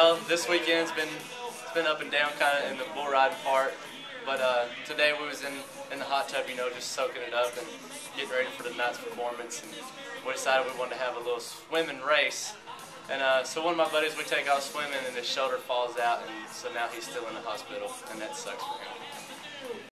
Well, this weekend's been it's been up and down kind of in the bull riding part, but uh, today we was in in the hot tub, you know, just soaking it up and getting ready for the night's performance. And we decided we wanted to have a little swimming race. And uh, so one of my buddies, we take out swimming, and his shoulder falls out, and so now he's still in the hospital, and that sucks for him.